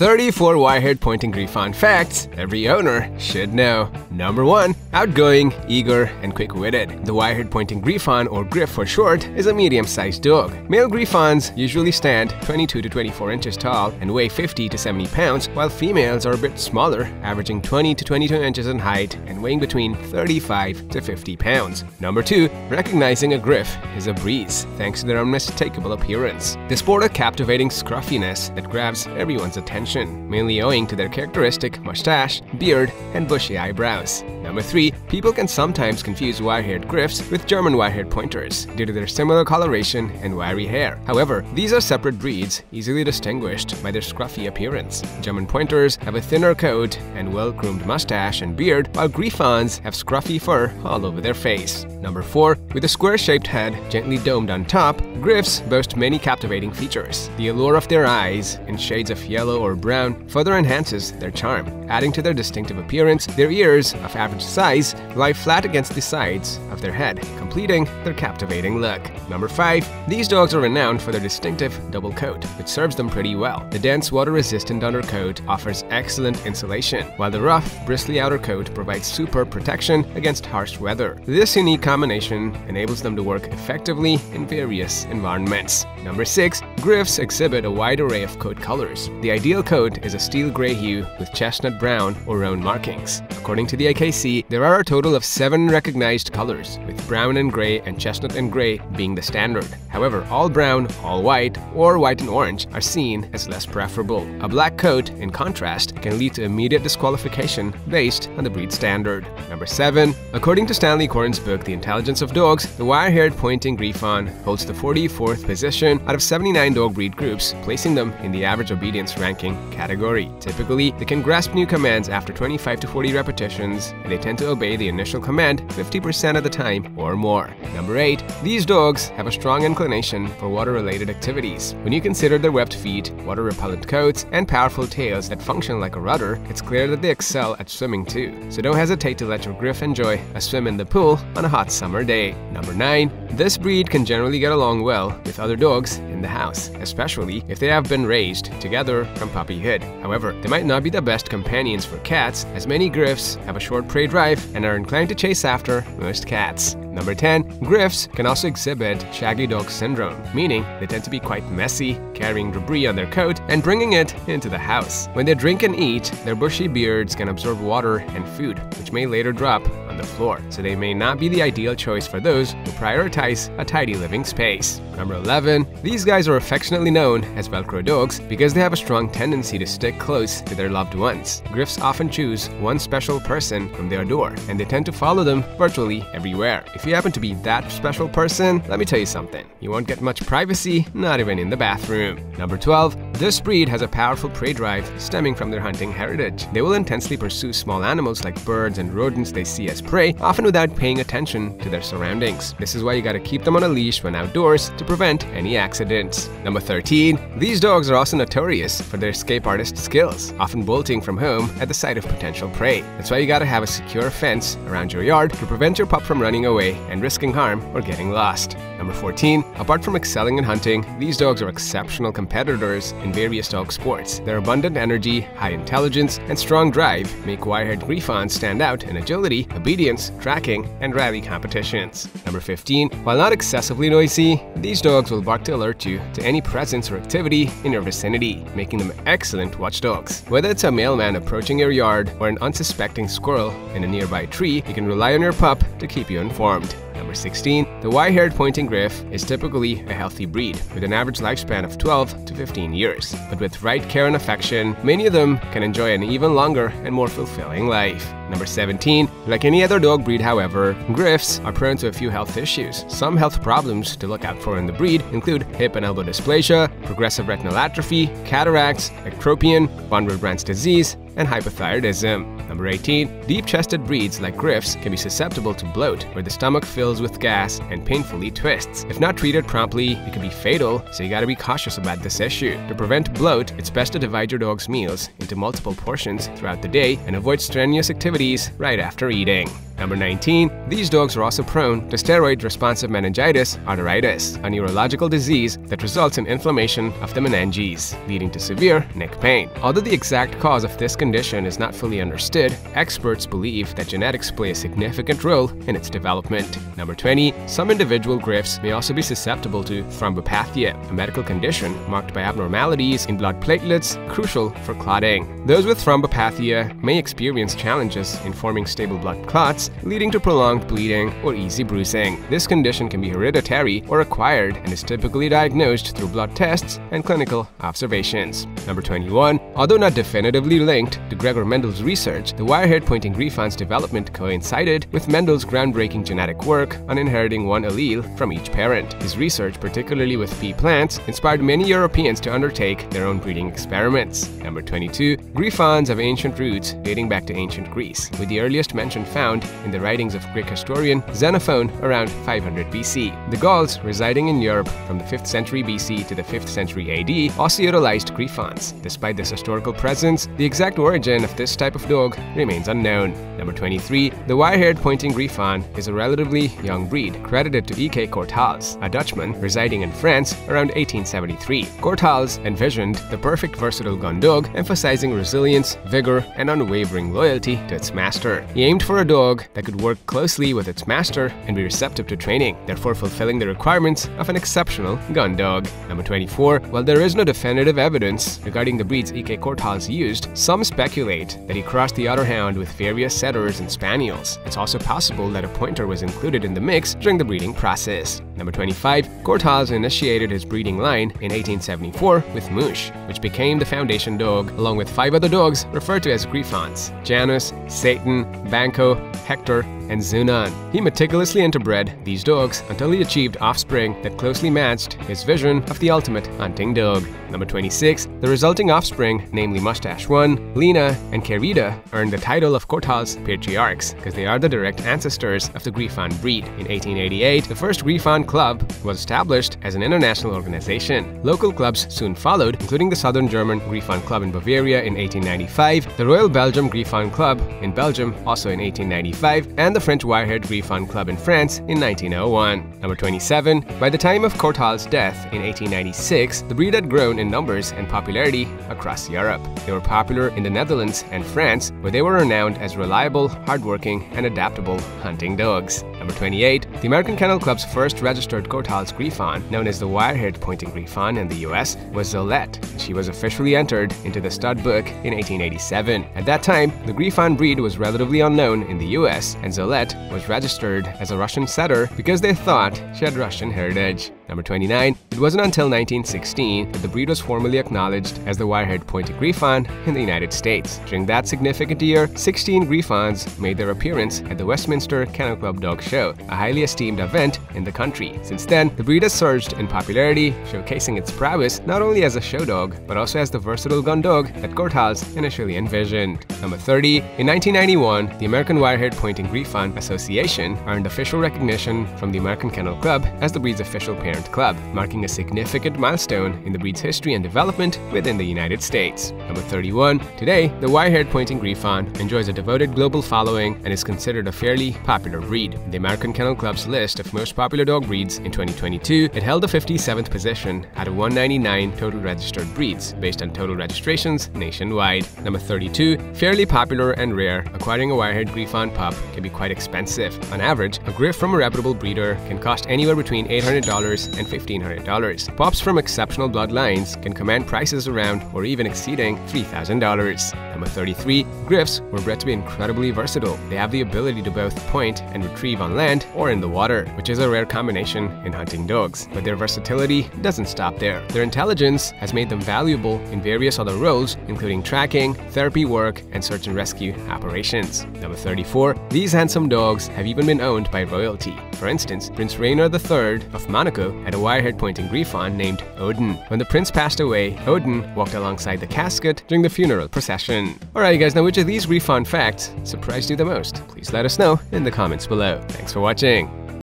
34 wire-haired pointing Griffon facts every owner should know. Number 1. Outgoing, eager, and quick-witted. The wire-haired pointing Griffon, or Griff for short, is a medium-sized dog. Male Griffons usually stand 22 to 24 inches tall and weigh 50 to 70 pounds, while females are a bit smaller, averaging 20 to 22 inches in height and weighing between 35 to 50 pounds. Number 2. Recognizing a Griff is a breeze, thanks to their unmistakable appearance. They sport a captivating scruffiness that grabs everyone's attention, mainly owing to their characteristic mustache, beard, and bushy eyebrows. Number 3. People can sometimes confuse wire-haired Griffs with German wire-haired pointers due to their similar coloration and wiry hair. However, these are separate breeds, easily distinguished by their scruffy appearance. German pointers have a thinner coat and well-groomed mustache and beard, while Griffons have scruffy fur all over their face. Number 4. With a square-shaped head gently domed on top, Griffs boast many captivating features. The allure of their eyes, in shades of yellow or brown, further enhances their charm. Adding to their distinctive appearance, their ears, of average size, lie flat against the sides of their head, completing their captivating look. Number 5. These dogs are renowned for their distinctive double coat, which serves them pretty well. The dense, water-resistant undercoat offers excellent insulation, while the rough, bristly outer coat provides superb protection against harsh weather. This unique combination enables them to work effectively in various environments. Number 6. Griffs exhibit a wide array of coat colors. The ideal coat is a steel gray hue with chestnut brown or roan markings. According to the AKC, there are a total of 7 recognized colors, with brown and gray and chestnut and gray being the standard. However, all brown, all white, or white and orange are seen as less preferable. A black coat, in contrast, can lead to immediate disqualification based on the breed standard. Number 7. According to Stanley Coren's book The Intelligence of Dogs, the wire-haired pointing Griffon holds the 44th position out of 79 dog breed groups, placing them in the average obedience ranking category. Typically, they can grasp new commands after 25 to 40 repetitions, and they tend to obey the initial command 50% of the time or more. Number 8. These dogs have a strong inclination for water-related activities. When you consider their webbed feet, water-repellent coats, and powerful tails that function like a rudder, it's clear that they excel at swimming too. So don't hesitate to let your Griff enjoy a swim in the pool on a hot summer day. Number 9. This breed can generally get along well with other dogs in the house, especially if they have been raised together from puppyhood. However, they might not be the best companions for cats, as many Griffs have a short prey drive and are inclined to chase after most cats. Number 10. Griffs can also exhibit shaggy dog syndrome, meaning they tend to be quite messy, carrying debris on their coat and bringing it into the house. When they drink and eat, their bushy beards can absorb water and food, which may later drop on the floor, so they may not be the ideal choice for those who prioritize a tidy living space. Number 11. These guys are affectionately known as Velcro dogs because they have a strong tendency to stick close to their loved ones. Griffs often choose one special person whom they adore, and they tend to follow them virtually everywhere. If you happen to be that special person, let me tell you something. You won't get much privacy, not even in the bathroom. Number 12. This breed has a powerful prey drive stemming from their hunting heritage. They will intensely pursue small animals like birds and rodents they see as prey, often without paying attention to their surroundings. This is why you gotta keep them on a leash when outdoors to prevent any accidents. Number 13. These dogs are also notorious for their escape artist skills, often bolting from home at the sight of potential prey. That's why you gotta have a secure fence around your yard to prevent your pup from running away and risking harm or getting lost. Number 14. Apart from excelling in hunting, these dogs are exceptional competitors in various dog sports. Their abundant energy, high intelligence, and strong drive make wire-haired Griffons stand out in agility, obedience, tracking, and rally competitions. Number 15. While not excessively noisy, these dogs will bark to alert you to any presence or activity in your vicinity, making them excellent watchdogs. Whether it's a mailman approaching your yard or an unsuspecting squirrel in a nearby tree, you can rely on your pup to keep you informed. Number 16. The white-haired pointing Griff is typically a healthy breed, with an average lifespan of 12 to 15 years. But with right care and affection, many of them can enjoy an even longer and more fulfilling life. Number 17. Like any other dog breed, however, Griffs are prone to a few health issues. Some health problems to look out for in the breed include hip and elbow dysplasia, progressive retinal atrophy, cataracts, ectropion, von Willebrand's disease, and hypothyroidism. Number 18. Deep-chested breeds like Griffs can be susceptible to bloat, where the stomach fills with gas and painfully twists. If not treated promptly, it can be fatal, so you gotta be cautious about this issue. To prevent bloat, it's best to divide your dog's meals into multiple portions throughout the day and avoid strenuous activities right after eating. Number 19. These dogs are also prone to steroid-responsive meningitis arteritis, a neurological disease that results in inflammation of the meninges, leading to severe neck pain. Although the exact cause of this condition is not fully understood, experts believe that genetics play a significant role in its development. Number 20. Some individual griffs may also be susceptible to thrombopathia, a medical condition marked by abnormalities in blood platelets crucial for clotting. Those with thrombopathia may experience challenges in forming stable blood clots, leading to prolonged bleeding or easy bruising. This condition can be hereditary or acquired and is typically diagnosed through blood tests and clinical observations. Number 21. Although not definitively linked to Gregor Mendel's research, the wire-haired pointing griffons development coincided with Mendel's groundbreaking genetic work on inheriting one allele from each parent. His research, particularly with pea plants, inspired many Europeans to undertake their own breeding experiments. Number 22. Griffons have ancient roots dating back to ancient Greece, with the earliest mention found in the writings of Greek historian Xenophon around 500 BC. The Gauls, residing in Europe from the 5th century BC to the 5th century AD, also utilized Griffons. Despite this historical presence, the exact origin of this type of dog remains unknown. Number 23. The wire-haired pointing Griffon is a relatively young breed, credited to E.K. Korthals, a Dutchman residing in France around 1873. Korthals envisioned the perfect versatile gun dog, emphasizing resilience, vigor, and unwavering loyalty to its master. He aimed for a dog that could work closely with its master and be receptive to training, therefore fulfilling the requirements of an exceptional gun dog. Number 24. While there is no definitive evidence regarding the breeds E.K. Korthals used, some speculate that he crossed the Otterhound with various setters and spaniels. It's also possible that a pointer was included in the mix during the breeding process. Number 25. Korthals initiated his breeding line in 1874 with Mouche, which became the foundation dog, along with five other dogs referred to as Griffons Janus, Satan, Banco, Hector, and Zunan. He meticulously interbred these dogs until he achieved offspring that closely matched his vision of the ultimate hunting dog. Number 26. The resulting offspring, namely Mustache 1, Lena, and Kerida, earned the title of Korthals patriarchs because they are the direct ancestors of the Griffon breed. In 1888, the first Griffon Club was established as an international organization. Local clubs soon followed, including the Southern German Griffon Club in Bavaria in 1895, the Royal Belgium Griffon Club in Belgium also in 1895, and the French Wirehead Griffon Club in France in 1901. Number 27. By the time of Korthals' death in 1896, the breed had grown in numbers and popularity across Europe. They were popular in the Netherlands and France, where they were renowned as reliable, hardworking, and adaptable hunting dogs. Number 28. The American Kennel Club's first registered Korthals Griffon, known as the Wire-haired Pointing Griffon in the US, was Zolette. She was officially entered into the stud book in 1887. At that time, the Griffon breed was relatively unknown in the US, and Zolette was registered as a Russian setter because they thought she had Russian heritage. Number 29. It wasn't until 1916 that the breed was formally acknowledged as the wire-haired pointed Griffon in the United States. During that significant year, 16 Griffons made their appearance at the Westminster Kennel Club Dog Show, a highly esteemed event in the country. Since then, the breed has surged in popularity, showcasing its prowess not only as a show dog, but also as the versatile gun dog that Korthals initially envisioned. Number 30. In 1991, the American Wire-haired Pointing Griffon Association earned official recognition from the American Kennel Club as the breed's official parent club, marking a significant milestone in the breed's history and development within the United States. Number 31. Today, the wire-haired pointing Griffon enjoys a devoted global following and is considered a fairly popular breed. The American Kennel Club's list of most popular dog breeds in 2022, it held the 57th position out of 199 total registered breeds, based on total registrations nationwide. Number 32. Fairly popular and rare, acquiring a wire-haired Griffon pup can be quite expensive. On average, a Griff from a reputable breeder can cost anywhere between $800 and $1,500. Pups from exceptional bloodlines can command prices around or even exceeding $3,000. Number 33. Griffs were bred to be incredibly versatile. They have the ability to both point and retrieve on land or in the water, which is a rare combination in hunting dogs. But their versatility doesn't stop there. Their intelligence has made them valuable in various other roles, including tracking, therapy work, and search and rescue operations. Number 34. These handsome dogs have even been owned by royalty. For instance, Prince Rainier III of Monaco had a wire-haired pointing Griffon named Odin. When the prince passed away, Odin walked alongside the casket during the funeral procession. Alright you guys, now which of these Griffon facts surprised you the most? Please let us know in the comments below. Thanks for watching.